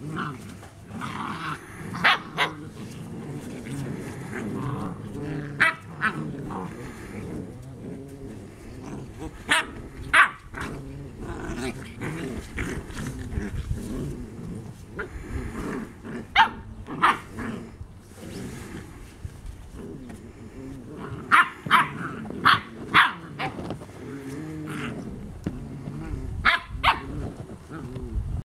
Ha ha ha!